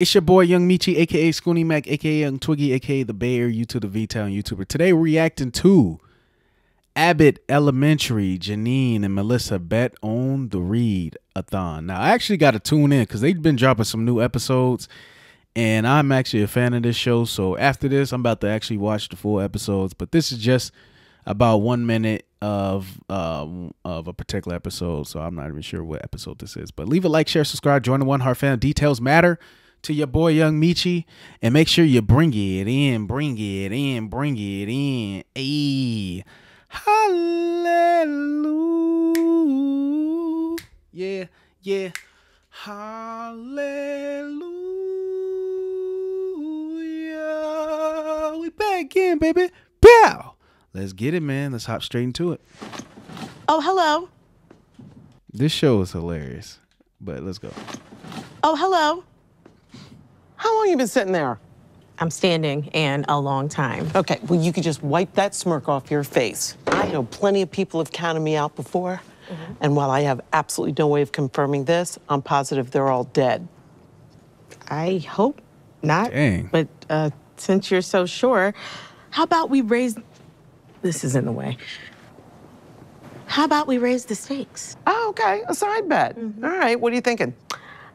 It's your boy Young Meechy, aka Scooney Mac, aka Young Twiggy, aka the Bay Area YouTube, the V Town YouTuber. Today we're reacting to Abbott Elementary, Janine and Melissa bet on the read a thon. Now I actually got to tune in because they've been dropping some new episodes, and I'm actually a fan of this show. So after this, I'm about to actually watch the full episodes. But this is just about one minute of um of a particular episode, so I'm not even sure what episode this is. But leave a like, share, subscribe, join the One Heart Fam. Details matter to your boy Young Meechy, and make sure you bring it in, bring it in, bring it in. Hey, hallelujah, yeah, yeah, hallelujah. We back in, baby. Bow. Let's get it, man. Let's hop straight into it. Oh, hello. This show is hilarious, but let's go. Oh, hello. How long you been sitting there? I'm standing and a long time. Okay, well, you could just wipe that smirk off your face. I know plenty of people have counted me out before, mm-hmm. and while I have absolutely no way of confirming this, I'm positive they're all dead. I hope not. Dang. But uh, since you're so sure, how about we raise. This is in the way. How about we raise the stakes? Oh, okay, a side bet. Mm-hmm. All right, what are you thinking?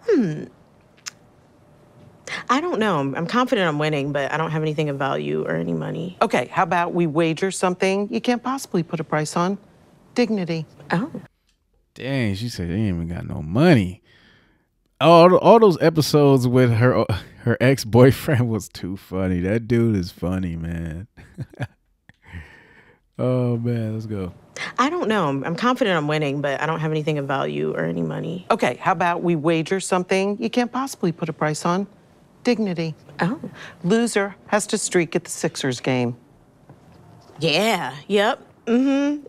Hmm. I don't know. I'm, I'm confident I'm winning, but I don't have anything of value or any money. Okay, how about we wager something you can't possibly put a price on? Dignity. Oh. Dang, she said they ain't even got no money. All all those episodes with her uh, her ex boyfriend was too funny. That dude is funny, man. oh man, let's go. I don't know. I'm, I'm confident I'm winning, but I don't have anything of value or any money. Okay, how about we wager something you can't possibly put a price on? Dignity. Oh. Loser has to streak at the Sixers game. Yeah. Yep. Mm-hmm.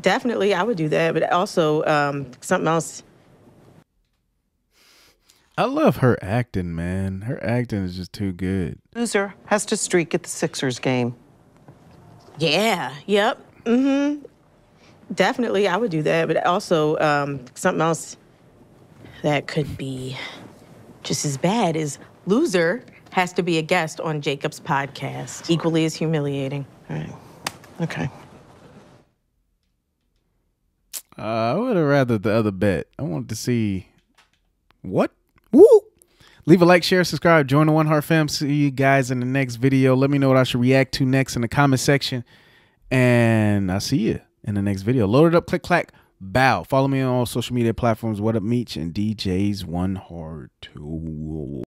Definitely, I would do that. But also, um, something else. I love her acting, man. Her acting is just too good. Loser has to streak at the Sixers game. Yeah. Yep. Mm-hmm. Definitely, I would do that. But also, um, something else that could be just as bad is loser has to be a guest on Jacob's podcast. Equally as humiliating. All right. Okay. Uh, I would have rather the other bet. I wanted to see what. Woo! Leave a like, share, subscribe, join the One Heart Fam. See you guys in the next video. Let me know what I should react to next in the comment section. And I'll see you in the next video. Load it up, click, clack, bow. Follow me on all social media platforms. What up, Meech and DJ's One Heart Two.